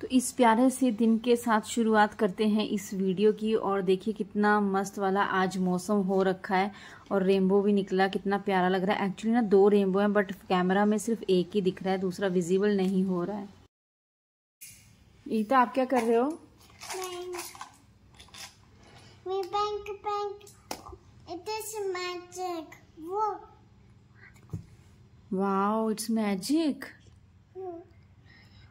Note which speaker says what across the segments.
Speaker 1: तो इस प्यारे से दिन के साथ शुरुआत करते हैं इस वीडियो की और देखिए कितना मस्त वाला आज मौसम हो रखा है और रेनबो भी निकला कितना प्यारा लग रहा है एक्चुअली ना दो रेनबो हैं बट कैमरा में सिर्फ़ एक ही दिख रहा है दूसरा विजिबल नहीं हो रहा है ईता आप क्या कर रहे हो
Speaker 2: bank bank is magic. Look.
Speaker 1: Wow, it's magic.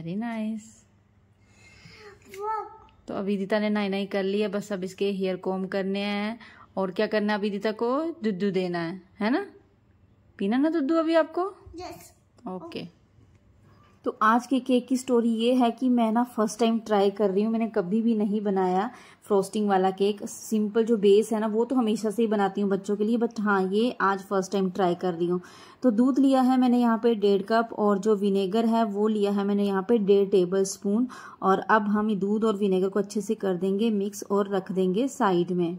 Speaker 1: Very nice. तो अभिदिता ने नाई नाई कर लिया बस अब इसके हेयर कॉम करने हैं। और क्या करना है अभिदिता को? दुद्धू देना है है ना? पीना ना दुद्धू अभी आपको?
Speaker 2: Yes.
Speaker 1: ओके तो आज के केक की स्टोरी ये है कि मैं ना फ़र्स्ट टाइम ट्राई कर रही हूँ। मैंने कभी भी नहीं बनाया फ्रोस्टिंग वाला केक। सिंपल जो बेस है ना, वो तो हमेशा से ही बनाती हूँ बच्चों के लिए बट हाँ ये आज फ़र्स्ट टाइम ट्राई कर रही हूँ। तो दूध लिया है मैंने यहाँ पे डेढ़ कप और जो विनेगर है, वो लिया है मैंने यहाँ पे डेढ़ टेबल स्पून और अब हम दूध और विनेगर को अच्छे से कर देंगे मिक्स और रख देंगे साइड में।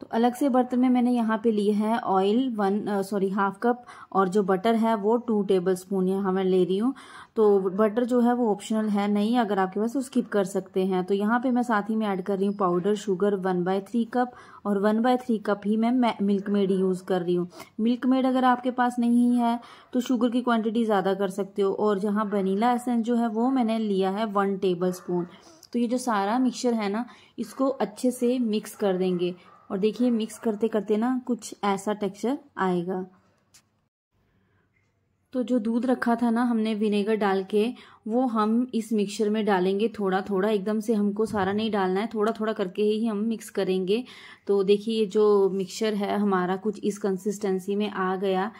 Speaker 1: तो अलग से बर्तन में मैंने यहाँ पे लिए है oil one sorry half cup और जो बटर है वो टू टेबल स्पून यहाँ मैं ले रही हूँ। तो बटर जो है वो ऑप्शनल है, नहीं अगर आपके पास तो स्किप कर सकते हैं। तो यहाँ पे मैं साथ ही में ऐड कर रही हूँ powder sugar one by three cup और वन बाय थ्री कप ही मैं मिल्क मेड यूज़ कर रही हूँ। मिल्क मेड अगर आपके पास नहीं है तो शुगर की क्वांटिटी ज़्यादा कर सकते हो और जहाँ वनीला एसेंस जो है वो मैंने लिया है वन टेबल स्पून तो ये जो सारा मिक्सचर है ना, इसको अच्छे से मिक्स कर देंगे। और देखिए मिक्स करते करते ना कुछ ऐसा टेक्सचर आएगा। तो जो दूध रखा था ना, हमने विनेगर डाल के, वो हम इस मिक्सचर में डालेंगे थोड़ा थोड़ा एकदम से हमको सारा नहीं डालना है थोड़ा थोड़ा करके ही हम मिक्स करेंगे। तो देखिए, ये जो मिक्सचर है, हमारा कुछ इस कंसिस्टेंसी में आ गया।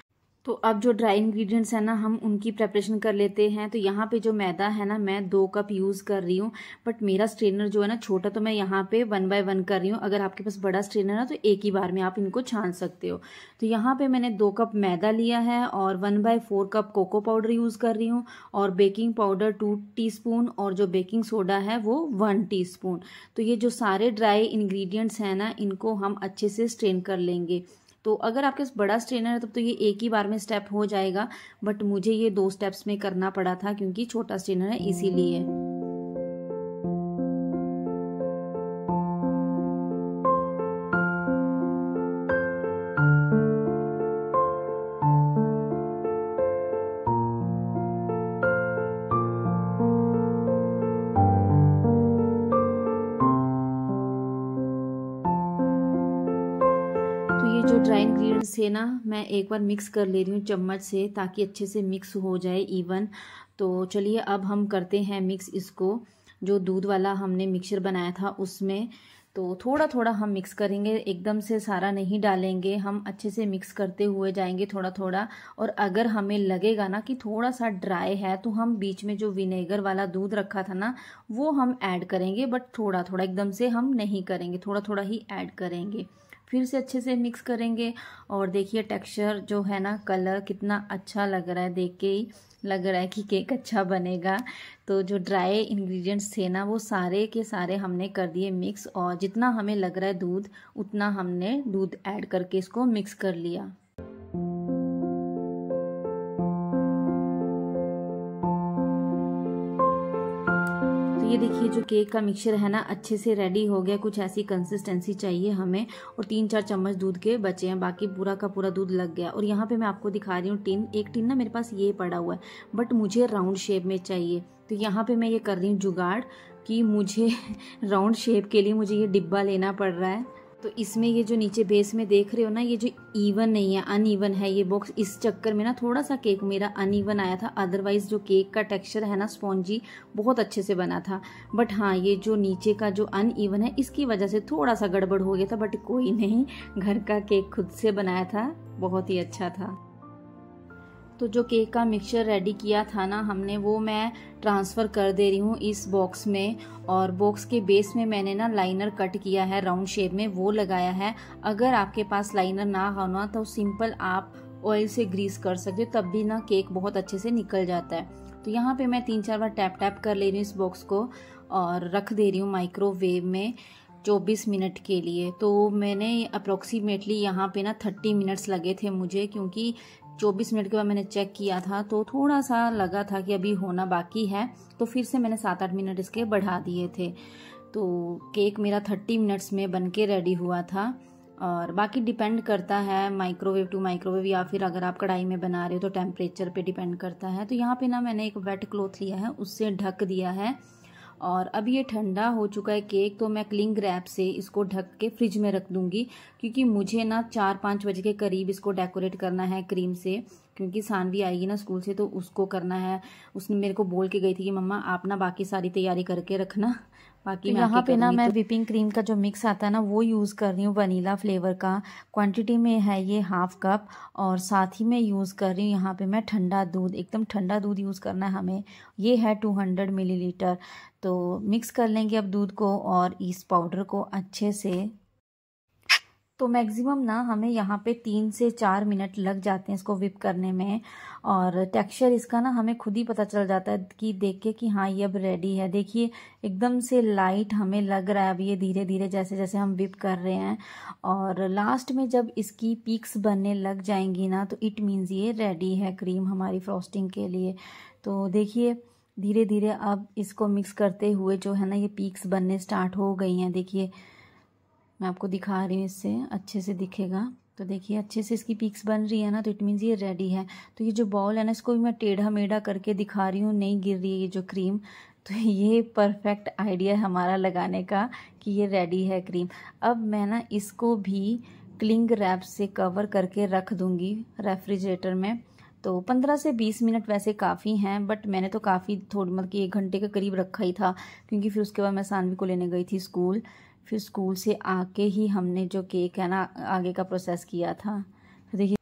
Speaker 1: तो अब जो ड्राई इंग्रेडिएंट्स है ना, हम उनकी प्रेपरेशन कर लेते हैं। तो यहाँ पे जो मैदा है ना, मैं दो कप यूज़ कर रही हूँ। बट मेरा स्ट्रेनर जो है ना, छोटा तो मैं यहाँ पे वन बाय वन कर रही हूँ। अगर आपके पास बड़ा स्ट्रेनर है तो एक ही बार में आप इनको छान सकते हो। तो यहाँ पे मैंने दो कप मैदा लिया है और one by four cup cocoa powder use कर रही हूँ और बेकिंग पाउडर टू टी और जो बेकिंग सोडा है, वो वन टी तो ये जो सारे ड्राई इन्ग्रीडियंट्स हैं ना, इनको हम अच्छे से स्ट्रेन कर लेंगे। तो अगर आपके पास बड़ा स्ट्रेनर है, तब तो ये एक ही बार में स्टेप हो जाएगा बट मुझे ये दो स्टेप्स में करना पड़ा था, क्योंकि छोटा स्ट्रेनर है, इसीलिए। थे ना मैं एक बार मिक्स कर ले रही हूँ चम्मच से ताकि अच्छे से मिक्स हो जाए इवन तो चलिए अब हम करते हैं मिक्स इसको। जो दूध वाला हमने मिक्सर बनाया था उसमें। तो थोड़ा थोड़ा हम मिक्स करेंगे, एकदम से सारा नहीं डालेंगे। हम अच्छे से मिक्स करते हुए जाएँगे थोड़ा थोड़ा और अगर हमें लगेगा ना कि थोड़ा सा ड्राई है तो हम बीच में जो विनेगर वाला दूध रखा था ना, वो हम ऐड करेंगे बट थोड़ा थोड़ा एकदम से हम नहीं करेंगे। थोड़ा थोड़ा ही ऐड करेंगे। फिर से अच्छे से मिक्स करेंगे। और देखिए टेक्सचर जो है ना कलर कितना अच्छा लग रहा है। देख के ही लग रहा है कि केक अच्छा बनेगा। तो जो ड्राई इंग्रेडिएंट्स थे ना, वो सारे के सारे हमने कर दिए मिक्स और जितना हमें लग रहा है दूध, उतना हमने दूध ऐड करके इसको मिक्स कर लिया। ये देखिए, जो केक का मिक्सचर है ना, अच्छे से रेडी हो गया, कुछ ऐसी कंसिस्टेंसी चाहिए हमें, और तीन चार चम्मच दूध के बचे हैं, बाकी पूरा का पूरा दूध लग गया। और यहाँ पे मैं आपको दिखा रही हूँ टिन एक टिन ना मेरे पास ये पड़ा हुआ है बट मुझे राउंड शेप में चाहिए। तो यहाँ पे मैं ये कर रही हूँ जुगाड़ कि मुझे राउंड शेप के लिए मुझे ये डिब्बा लेना पड़ रहा है। तो इसमें ये जो नीचे बेस में देख रहे हो ना, ये जो इवन नहीं है अनइवन है ये बॉक्स इस चक्कर में ना थोड़ा सा केक मेरा अनइवन आया था। अदरवाइज़ जो केक का टेक्सचर है ना स्पॉन्जी बहुत अच्छे से बना था। बट हाँ ये जो नीचे का जो अनइवन है, इसकी वजह से थोड़ा सा गड़बड़ हो गया था बट कोई नहीं, घर का केक खुद से बनाया था, बहुत ही अच्छा था। तो जो केक का मिक्सचर रेडी किया था ना, हमने वो मैं ट्रांसफ़र कर दे रही हूँ इस बॉक्स में और बॉक्स के बेस में मैंने ना लाइनर कट किया है राउंड शेप में वो लगाया है। अगर आपके पास लाइनर ना होना तो सिंपल आप ऑयल से ग्रीस कर सकते हो, तब भी ना केक बहुत अच्छे से निकल जाता है। तो यहाँ पे मैं तीन चार बार टैप टैप कर ले रही हूँ इस बॉक्स को और रख दे रही हूँ माइक्रोवेव में 24 मिनट के लिए। तो मैंने अप्रोक्सीमेटली यहाँ पे ना 30 मिनट्स लगे थे मुझे, क्योंकि 24 मिनट के बाद मैंने चेक किया था तो थोड़ा सा लगा था कि अभी होना बाकी है तो फिर से मैंने सात आठ मिनट इसके बढ़ा दिए थे। तो केक मेरा 30 मिनट्स में बन के रेडी हुआ था, और बाकी डिपेंड करता है माइक्रोवेव टू माइक्रोवेव या फिर अगर आप कढ़ाई में बना रहे हो तो टेम्परेचर पे डिपेंड करता है। तो यहाँ पे ना मैंने एक वेट क्लॉथ लिया है, उससे ढक दिया है। और अब ये ठंडा हो चुका है केक तो मैं क्लिंग रैप से इसको ढक के फ्रिज में रख दूँगी, क्योंकि मुझे ना चार पाँच बजे के करीब इसको डेकोरेट करना है क्रीम से, क्योंकि सानवी आएगी ना स्कूल से तो उसको करना है। उसने मेरे को बोल के गई थी कि, मम्मा, आप ना बाकी सारी तैयारी करके रखना। बाकी यहाँ पे ना मैं तो... विपिंग क्रीम का जो मिक्स आता है ना वो यूज़ कर रही हूँ वनीला फ्लेवर का। क्वांटिटी में है ये हाफ़ कप और साथ ही मैं यूज़ कर रही हूँ यहाँ पे मैं ठंडा दूध एकदम ठंडा दूध यूज़ करना है हमें। ये है टू हंड्रेड मिलीलीटर तो मिक्स कर लेंगे अब दूध को और इस पाउडर को अच्छे से। तो मैक्सिमम ना हमें यहाँ पे तीन से चार मिनट लग जाते हैं इसको विप करने में। और टेक्सचर इसका ना हमें खुद ही पता चल जाता है कि देख के कि हाँ ये अब रेडी है। देखिए, एकदम से लाइट हमें लग रहा है अब ये धीरे धीरे जैसे जैसे हम विप कर रहे हैं। और लास्ट में जब इसकी पीक्स बनने लग जाएँगी ना तो इट मीन्स ये रेडी है क्रीम हमारी फ्रॉस्टिंग के लिए। तो देखिए धीरे धीरे अब इसको मिक्स करते हुए जो है ना, ये पीक्स बनने स्टार्ट हो गई हैं। देखिए मैं आपको दिखा रही हूँ इससे, अच्छे से दिखेगा। तो देखिए, अच्छे से इसकी पीक्स बन रही है ना तो इट मीन्स ये रेडी है। तो ये जो बॉल है ना, इसको भी मैं टेढ़ा मेढ़ा करके दिखा रही हूँ, नहीं गिर रही है ये जो क्रीम तो ये परफेक्ट आइडिया है हमारा लगाने का कि ये रेडी है क्रीम अब मैं ना इसको भी क्लिंग रैप से कवर करके रख दूँगी रेफ्रिजरेटर में। तो पंद्रह से बीस मिनट वैसे काफ़ी हैं बट मैंने तो काफ़ी थोड़ी मतलब कि एक घंटे के करीब रखा ही था, क्योंकि फिर उसके बाद मैं सानवी को लेने गई थी स्कूल फिर स्कूल से आके ही हमने जो केक है ना, आगे का प्रोसेस किया था। तो देखिए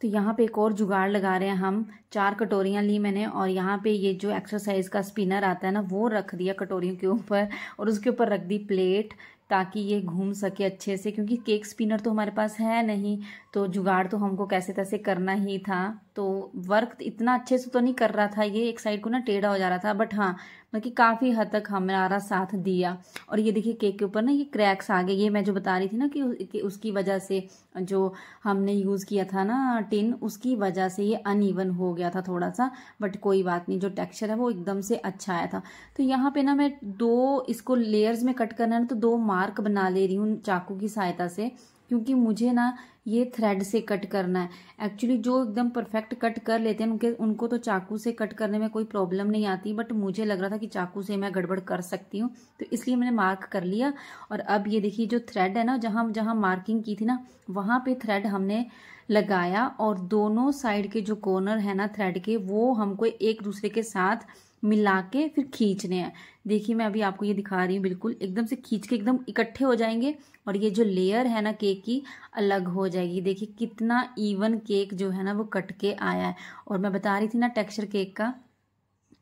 Speaker 1: तो यहाँ पे एक और जुगाड़ लगा रहे हैं हम। चार कटोरियाँ ली मैंने और यहाँ पे ये जो एक्सरसाइज का स्पिनर आता है ना, वो रख दिया कटोरियों के ऊपर और उसके ऊपर रख दी प्लेट ताकि ये घूम सके अच्छे से, क्योंकि केक स्पिनर तो हमारे पास है नहीं तो जुगाड़ तो हमको कैसे तैसे करना ही था। तो वर्क इतना अच्छे से तो नहीं कर रहा था, ये एक साइड को ना टेढ़ा हो जा रहा था बट हाँ मतलब काफ़ी हद तक हमारा साथ दिया। और ये देखिए केक के ऊपर ना ये क्रैक्स आ गए। ये मैं जो बता रही थी ना कि, उसकी वजह से जो हमने यूज़ किया था ना टिन उसकी वजह से ये अनइवन हो गया था थोड़ा सा बट कोई बात नहीं जो टेक्सचर है वो एकदम से अच्छा आया था। तो यहाँ पे ना मैं दो इसको लेयर्स में कट करना है तो दो मार्क बना ले रही हूँ चाकू की सहायता से। क्योंकि मुझे ना ये थ्रेड से कट करना है। एक्चुअली जो एकदम परफेक्ट कट कर लेते हैं, उनके उनको तो चाकू से कट करने में कोई प्रॉब्लम नहीं आती बट मुझे लग रहा था कि चाकू से मैं गड़बड़ कर सकती हूँ तो इसलिए मैंने मार्क कर लिया। और अब ये देखिए, जो थ्रेड है ना, जहाँ जहाँ मार्किंग की थी ना, वहाँ पे थ्रेड हमने लगाया, और दोनों साइड के जो कॉर्नर है ना थ्रेड के, वो हमको एक दूसरे के साथ मिला के फिर खींचने हैं। देखिए, मैं अभी आपको ये दिखा रही हूँ, बिल्कुल एकदम से खींच के एकदम इकट्ठे हो जाएँगे और ये जो लेयर है ना केक की, अलग हो जाएगी। देखिए, कितना इवन केक जो है ना, वो कट के आया है। और मैं बता रही थी ना टेक्सचर केक का,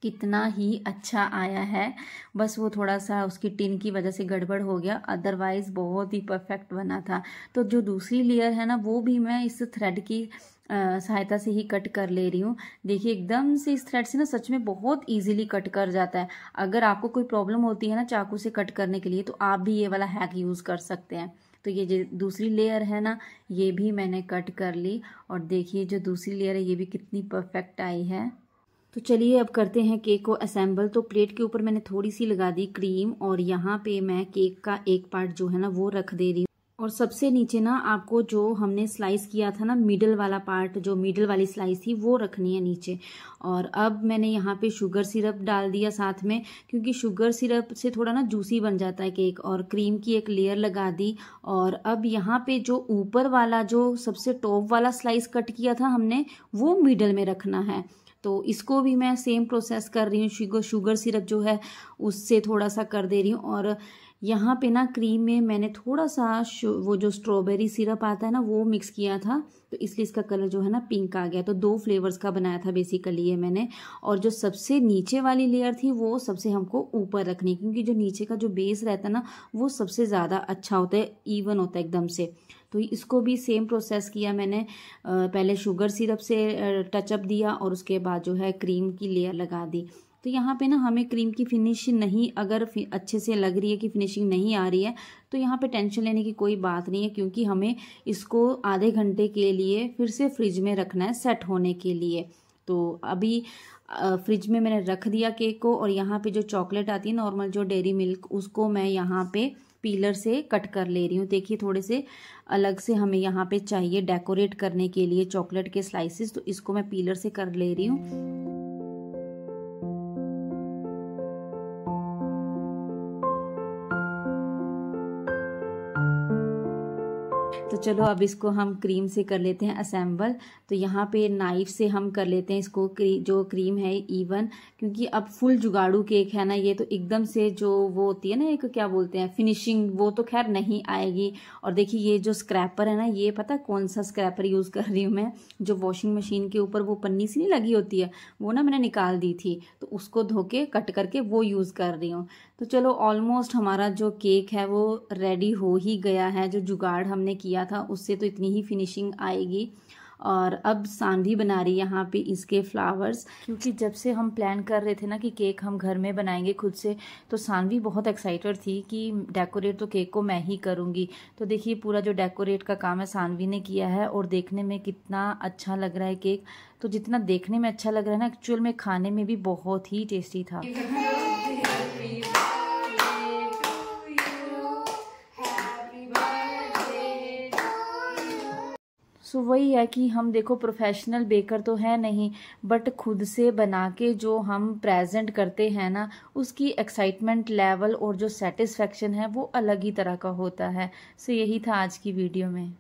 Speaker 1: कितना ही अच्छा आया है। बस वो थोड़ा सा उसकी टिन की वजह से गड़बड़ हो गया अदरवाइज़ बहुत ही परफेक्ट बना था। तो जो दूसरी लेयर है ना, वो भी मैं इस थ्रेड की सहायता से ही कट कर ले रही हूँ। देखिए, एकदम से इस थ्रेड से ना सच में बहुत इजीली कट कर जाता है। अगर आपको कोई प्रॉब्लम होती है ना चाकू से कट करने के लिए तो आप भी ये वाला हैक यूज़ कर सकते हैं। तो ये जो दूसरी लेयर है ना, ये भी मैंने कट कर ली और देखिए, जो दूसरी लेयर है, ये भी कितनी परफेक्ट आई है। तो चलिए, अब करते हैं केक को असेंबल तो प्लेट के ऊपर मैंने थोड़ी सी लगा दी क्रीम और यहाँ पे मैं केक का एक पार्ट जो है ना, वो रख दे रही हूँ। और सबसे नीचे ना आपको जो हमने स्लाइस किया था ना मिडल वाला पार्ट जो मिडल वाली स्लाइस थी, वो रखनी है नीचे। और अब मैंने यहाँ पे शुगर सिरप डाल दिया साथ में, क्योंकि शुगर सिरप से थोड़ा ना जूसी बन जाता है केक और क्रीम की एक लेयर लगा दी। और अब यहाँ पे जो ऊपर वाला, जो सबसे टॉप वाला स्लाइस कट किया था हमने, वो मिडल में रखना है। तो इसको भी मैं सेम प्रोसेस कर रही हूँ शुगर शुगर सिरप जो है, उससे थोड़ा सा कर दे रही हूँ। और यहाँ पे ना क्रीम में मैंने थोड़ा सा वो जो स्ट्रॉबेरी सिरप आता है ना, वो मिक्स किया था। तो इसलिए इसका कलर जो है ना पिंक आ गया। तो दो फ्लेवर्स का बनाया था बेसिकली ये मैंने। और जो सबसे नीचे वाली लेयर थी, वो सबसे हमको ऊपर रखनी क्योंकि जो नीचे का जो बेस रहता है ना, वो सबसे ज़्यादा अच्छा होता है इवन होता है एकदम से। तो इसको भी सेम प्रोसेस किया मैंने। पहले शुगर सिरप से टचअप दिया और उसके बाद जो है क्रीम की लेयर लगा दी। तो यहाँ पे ना हमें क्रीम की फिनिशिंग नहीं, अगर अच्छे से लग रही है कि फिनिशिंग नहीं आ रही है तो यहाँ पे टेंशन लेने की कोई बात नहीं है, क्योंकि हमें इसको आधे घंटे के लिए फिर से फ्रिज में रखना है सेट होने के लिए। तो अभी फ्रिज में मैंने रख दिया केक को और यहाँ पे जो चॉकलेट आती है नॉर्मल जो डेरी मिल्क उसको मैं यहाँ पे पीलर से कट कर ले रही हूँ। देखिए, थोड़े से अलग से हमें यहाँ पे चाहिए डेकोरेट करने के लिए चॉकलेट के स्लाइसिस तो इसको मैं पीलर से कर ले रही हूँ। चलो अब इसको हम क्रीम से कर लेते हैं असेंबल तो यहाँ पे नाइफ से हम कर लेते हैं इसको क्री, जो क्रीम है इवन क्योंकि अब फुल जुगाड़ू केक है ना ये तो एकदम से जो वो होती है ना एक क्या बोलते हैं फिनिशिंग वो तो खैर नहीं आएगी. और देखिए ये जो स्क्रैपर है ना ये पता कौन सा स्क्रैपर यूज़ कर रही हूँ मैं? जो वॉशिंग मशीन के ऊपर वो पन्नी सी नहीं लगी होती है? वो ना मैंने निकाल दी थी तो उसको धो के कट करके वो यूज़ कर रही हूँ. तो चलो ऑलमोस्ट हमारा जो केक है वो रेडी हो ही गया है जो जुगाड़ हमने किया था उससे तो इतनी ही फिनिशिंग आएगी। और अब सांधी बना रही है यहाँ पे इसके फ्लावर्स क्योंकि जब से हम प्लान कर रहे थे ना कि केक हम घर में बनाएँगे खुद से तो सानवी बहुत एक्साइटेड थी कि डेकोरेट तो केक को मैं ही करूँगी। तो देखिए पूरा जो डेकोरेट का काम है सानवी ने किया है और देखने में कितना अच्छा लग रहा है केक तो जितना देखने में अच्छा लग रहा है ना एक्चुअल में खाने में भी बहुत ही टेस्टी था। सो वही है कि हम देखो प्रोफेशनल बेकर तो है नहीं बट खुद से बना के जो हम प्रेजेंट करते हैं ना, उसकी एक्साइटमेंट लेवल और जो सेटिस्फेक्शन है वो अलग ही तरह का होता है। सो यही था आज की वीडियो में।